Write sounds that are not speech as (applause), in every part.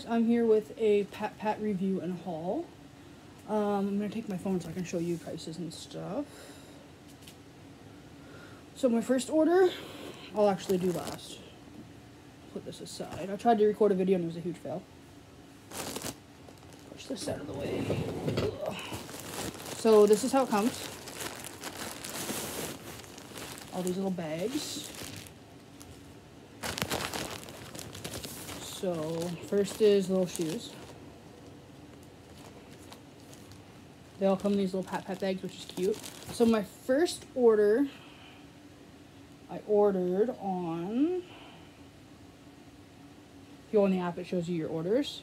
guys, I'm here with a PatPat review and haul. Um, I'm gonna take my phone so I can show you prices and stuff. So my first order, I'll actually do last. Put this aside. I tried to record a video and it was a huge fail. Push this out of the way. So this is how it comes. All these little bags. So first is little shoes. They all come in these little PatPat bags, which is cute. So my first order, I ordered on. If you go on the app, it shows you your orders.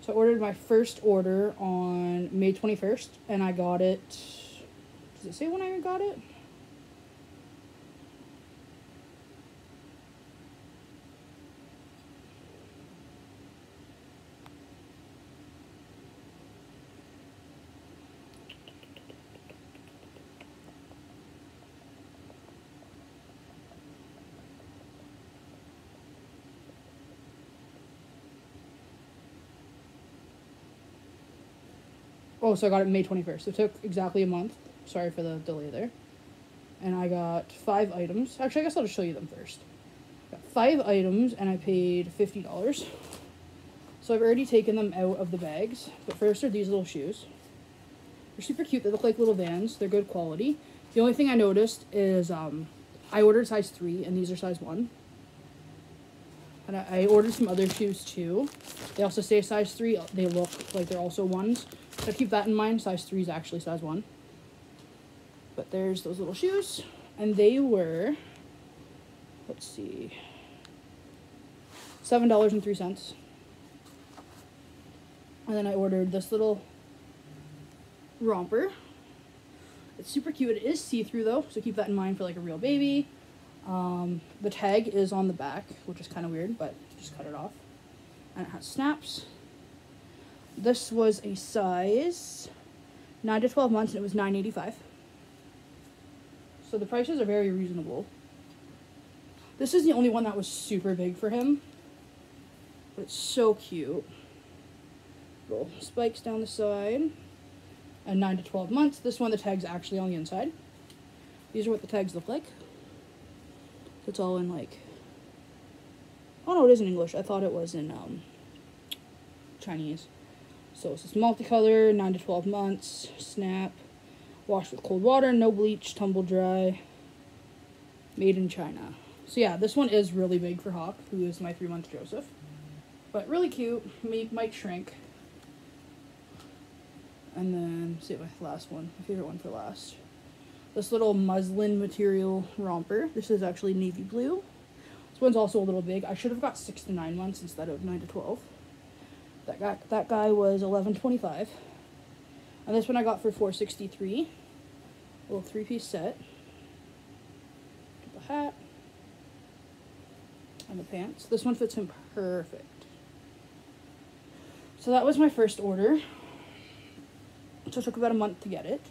So I ordered my first order on May 21st, and I got it. Does it say when I got it? Oh, so I got it May 21st. It took exactly a month. Sorry for the delay there. And I got five items. Actually, I guess I'll just show you them first. Got five items, and I paid $50. So I've already taken them out of the bags. But first are these little shoes. They're super cute. They look like little Vans. They're good quality. The only thing I noticed is um, I ordered size 3, and these are size 1. And I, I ordered some other shoes, too. They also say size 3. They look like they're also 1s. So keep that in mind. Size 3 is actually size 1. But there's those little shoes. And they were, let's see, $7.03. And then I ordered this little romper. It's super cute. It is see-through though, so keep that in mind for like a real baby. Um, the tag is on the back, which is kind of weird, but just cut it off. And it has snaps. This was a size 9 to 12 months and it was 9.85. So the prices are very reasonable. This is the only one that was super big for him. But it's so cute. Little spikes down the side. And 9 to 12 months. This one, the tag's actually on the inside. These are what the tags look like. It's all in like... Oh no, it is in English. I thought it was in um, Chinese. So it's multicolor, 9 to 12 months, snap, washed with cold water, no bleach, tumble dry, made in China. So yeah, this one is really big for Hawk, who is my three month Joseph. But really cute, might shrink. And then, save my last one, my favorite one for last. This little muslin material romper. This is actually navy blue. This one's also a little big. I should have got six to nine months instead of nine to 12. That guy, that guy was 11.25. And this one I got for 4.63. Little three-piece set. the hat. And the pants. This one fits him perfect. So that was my first order. So it took about a month to get it.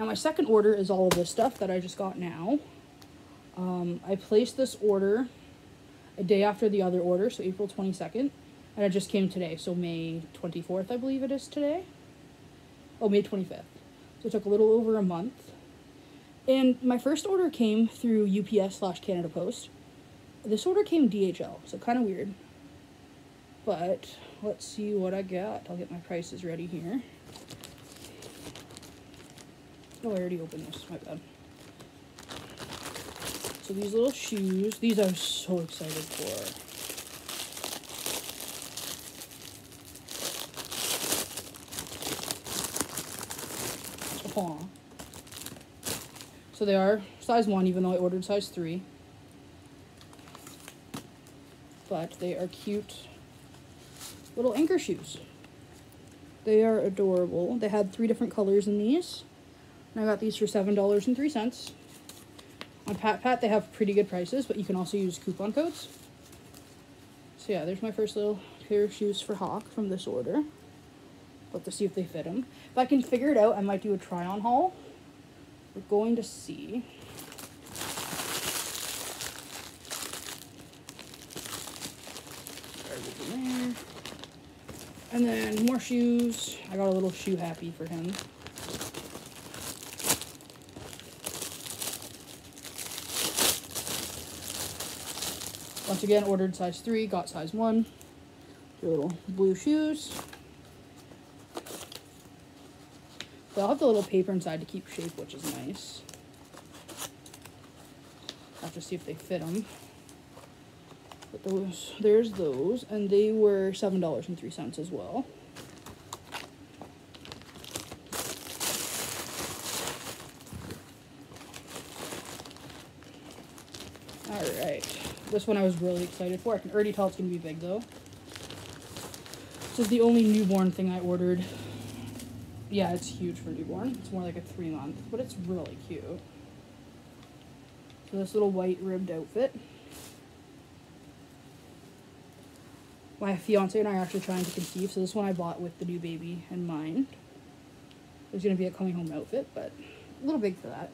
Now my second order is all of this stuff that I just got now. Um, I placed this order a day after the other order, so April 22nd. And it just came today, so May 24th, I believe it is today. Oh, May 25th. So it took a little over a month. And my first order came through UPS slash Canada Post. This order came DHL, so kind of weird. But let's see what I got. I'll get my prices ready here. Oh, I already opened this. My bad. So these little shoes, these I'm so excited for. So they are size 1, even though I ordered size 3. But they are cute little anchor shoes. They are adorable. They had three different colors in these. And I got these for $7.03. On PatPat, they have pretty good prices, but you can also use coupon codes. So yeah, there's my first little pair of shoes for Hawk from this order. To see if they fit him. If I can figure it out, I might do a try-on haul. We're going to see. And then more shoes. I got a little shoe happy for him. Once again, ordered size 3, got size 1. Little blue shoes. They'll have the little paper inside to keep shape, which is nice. I'll have to see if they fit them. But those, there's those, and they were $7.03 as well. This one I was really excited for. I can already tell it's going to be big though. This is the only newborn thing I ordered. Yeah, it's huge for newborn. It's more like a three month, but it's really cute. So this little white ribbed outfit. My fiance and I are actually trying to conceive, so this one I bought with the new baby in mind. It was going to be a coming home outfit, but a little big for that.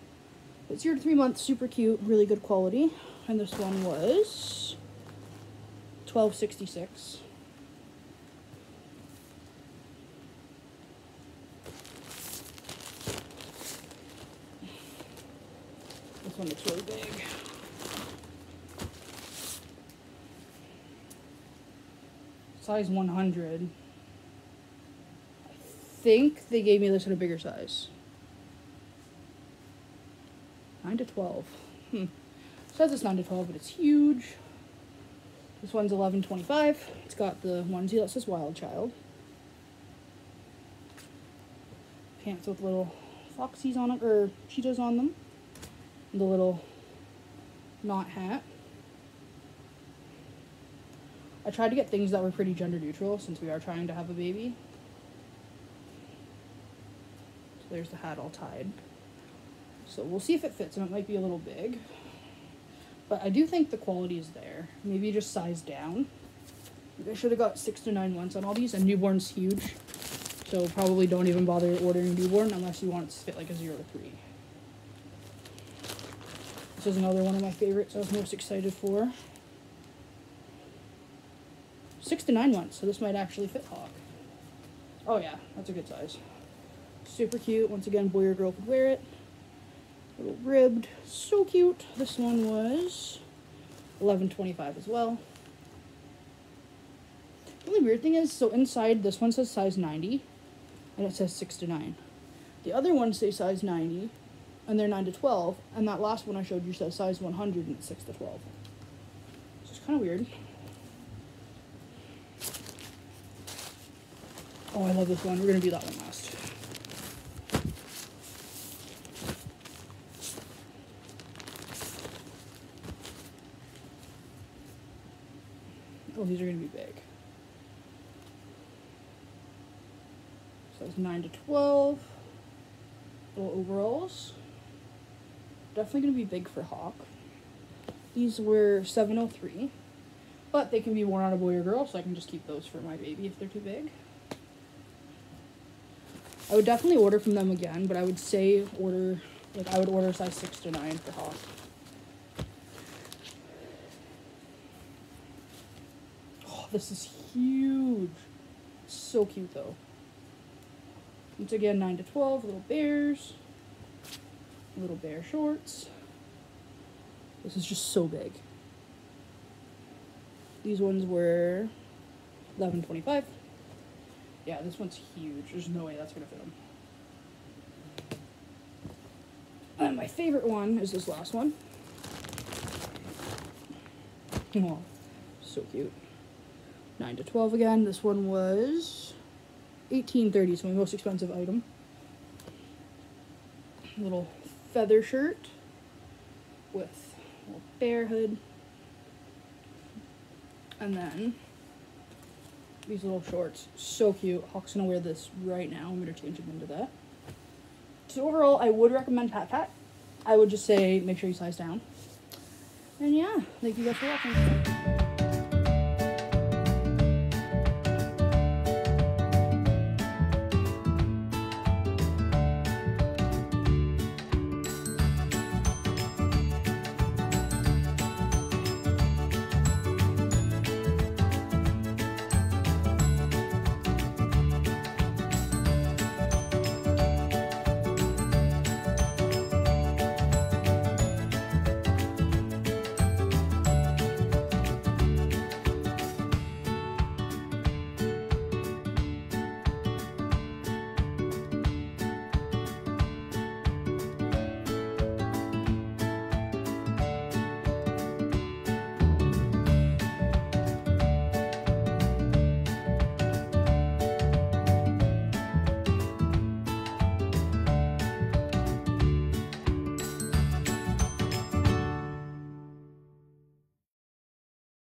It's zero three months, super cute, really good quality. And this one was twelve sixty six. This one looks really big. Size 100. I think they gave me this in a bigger size. 9 to 12. Hmm. Says it's 9 to 12, but it's huge. This one's 11.25. It's got the onesie that says Wild Child. Pants with little foxies on it, or cheetahs on them. And the little knot hat. I tried to get things that were pretty gender neutral since we are trying to have a baby. So there's the hat all tied. So we'll see if it fits, and it might be a little big. But I do think the quality is there. Maybe just size down. I should have got six to nine months on all these, and newborn's huge. So probably don't even bother ordering newborn unless you want it to fit like a zero to three. This is another one of my favorites I was most excited for. Six to nine months, so this might actually fit Hawk. Oh yeah, that's a good size. Super cute. Once again, boy or girl could wear it. Little ribbed. So cute. This one was 11.25 as well. The only weird thing is, so inside this one says size 90, and it says 6 to 9. The other ones say size 90, and they're 9 to 12, and that last one I showed you says size 100, and it's 6 to 12. So it's kind of weird. Oh, I love this one. We're going to do that one last. These are going to be big. So it's 9 to 12. Little overalls. Definitely going to be big for Hawk. These were 703. But they can be worn on a boy or girl, so I can just keep those for my baby if they're too big. I would definitely order from them again, but I would say order, like I would order size 6 to 9 for Hawk. Oh, this is huge. So cute though. Once again, 9 to 12, little bears. Little bear shorts. This is just so big. These ones were 11.25. Yeah, this one's huge. There's no way that's gonna fit them. And my favorite one is this last one. (laughs) Oh, so cute. 9 to 12 again. This one was 18.30, so my most expensive item. Little feather shirt with a bear hood. And then these little shorts. So cute. Hawk's gonna wear this right now. I'm gonna change him into that. So overall, I would recommend PatPat. I would just say make sure you size down. And yeah, thank you guys for watching.